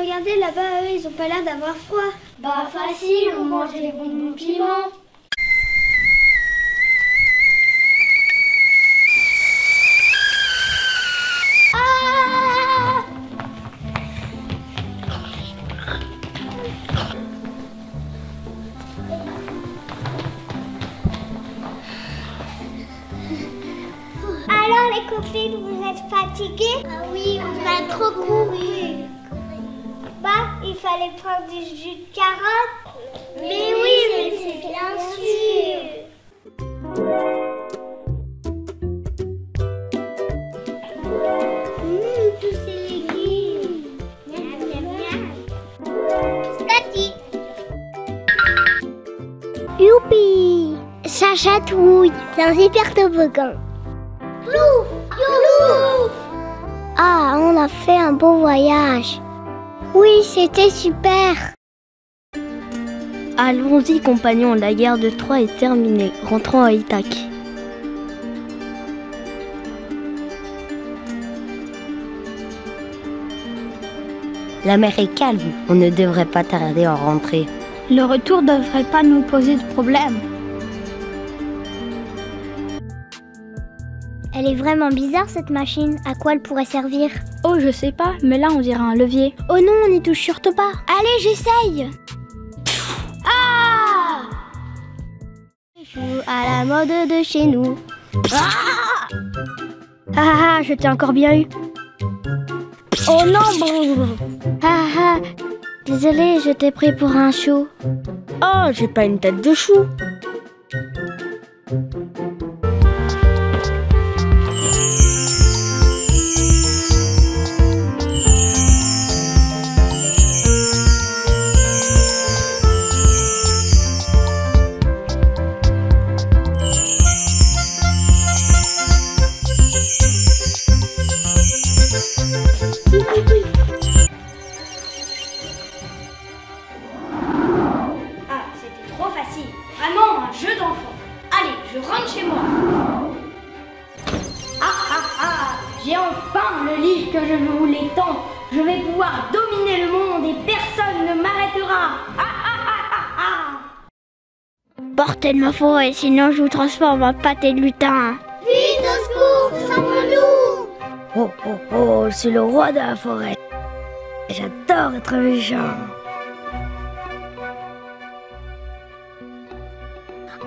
regardez là-bas, eux, ils ont pas l'air d'avoir froid. Bah facile, on mange des bonbons piments. Ah Alors les copines, vous êtes fatiguées? Ah oui, On a trop couru. Bah, il fallait prendre du jus de carotte. Mais oui, mais c'est bien sûr. Hum, tous ces légumes. Stati. Youpi Ça chatouille. C'est un super toboggan. Plouf Plouf Ah, on a fait un beau voyage. Oui, c'était super. Allons-y, compagnons, la guerre de Troie est terminée. Rentrons à Ithaque. La mer est calme, on ne devrait pas tarder à rentrer. Le retour devrait pas nous poser de problème. Elle est vraiment bizarre cette machine. À quoi elle pourrait servir Oh, je sais pas, mais là on dirait un levier. Oh non, on n'y touche surtout pas. Allez, j'essaye. Ah Joue à la mode de chez nous. Ah ah, je t'ai encore bien eu. Oh non, bon. Ah ah Désolée, je t'ai pris pour un chou. Oh, j'ai pas une tête de chou. Vraiment un jeu d'enfant. Allez, je rentre chez moi. Ah ah ah J'ai enfin le livre que je voulais tant. Je vais pouvoir dominer le monde et personne ne m'arrêtera. Ah ah ah ah ah Portez de ma forêt, sinon je vous transforme en pâté de lutin. Vite, au secours, sauvons-nous Oh oh oh, je suis le roi de la forêt. J'adore être méchant.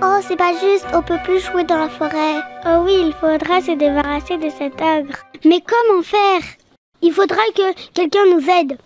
Oh, c'est pas juste, on peut plus jouer dans la forêt. Oh oui, il faudra se débarrasser de cet ogre. Mais comment faire? Il faudra que quelqu'un nous aide.